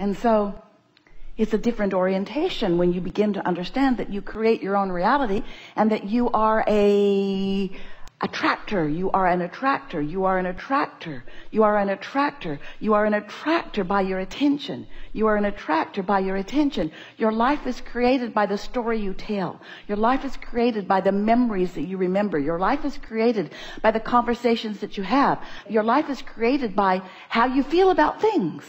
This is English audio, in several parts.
And so it's a different orientation when you begin to understand that you create your own reality and that you are a attractor. You are an attractor. You are an attractor. You are an attractor. You are an attractor by your attention. You are an attractor by your attention. Your life is created by the story you tell. Your life is created by the memories that you remember. Your life is created by the conversations that you have. Your life is created by how you feel about things.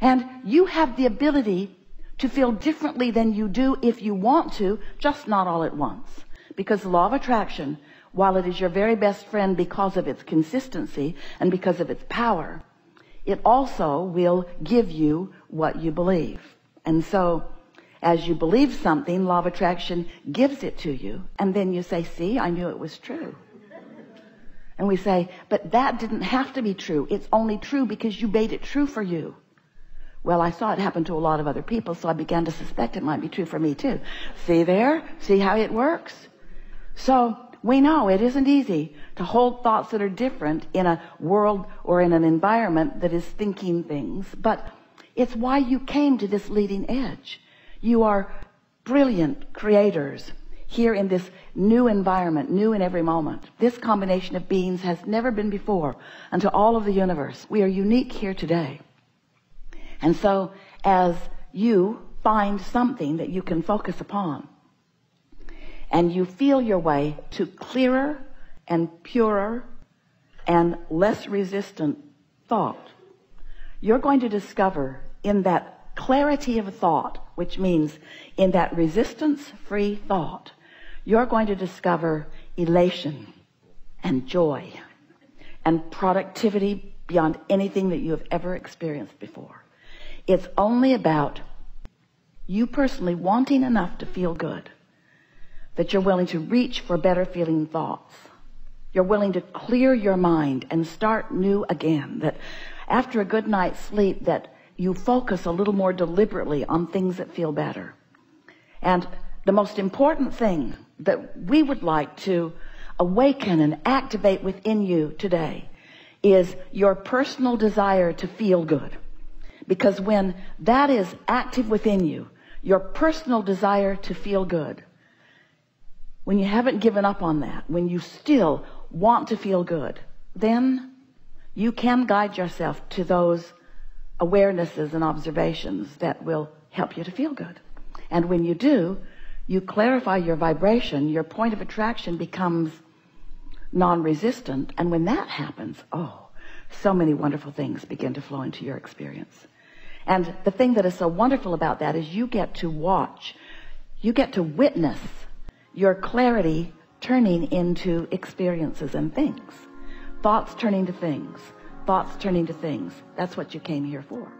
And you have the ability to feel differently than you do if you want to, just not all at once. Because the law of attraction while it is your very best friend because of its consistency and because of its power, it also will give you what you believe. And so as you believe something, law of attraction gives it to you. And then you say, see, I knew it was true. And we say, but that didn't have to be true. It's only true because you made it true for you. Well, I saw it happen to a lot of other people, so I began to suspect it might be true for me too. See there? See how it works? So we know it isn't easy to hold thoughts that are different in a world or in an environment that is thinking things, but it's why you came to this leading edge. You are brilliant creators here in this new environment, new in every moment. This combination of beings has never been before unto all of the universe. We are unique here today. And so as you find something that you can focus upon, and you feel your way to clearer and purer and less resistant thought, you're going to discover in that clarity of thought, which means in that resistance-free thought, you're going to discover elation and joy and productivity beyond anything that you have ever experienced before. It's only about you personally wanting enough to feel good that you're willing to reach for better feeling thoughts. You're willing to clear your mind and start new again. That after a good night's sleep that you focus a little more deliberately on things that feel better. And the most important thing that we would like to awaken and activate within you today is your personal desire to feel good. Because when that is active within you, your personal desire to feel good, when you haven't given up on that, when you still want to feel good, then you can guide yourself to those awarenesses and observations that will help you to feel good. And when you do, you clarify your vibration, your point of attraction becomes non-resistant. And when that happens, oh, so many wonderful things begin to flow into your experience. And the thing that is so wonderful about that is you get to watch, you get to witness your clarity turning into experiences and things. Thoughts turning to things. Thoughts turning to things. That's what you came here for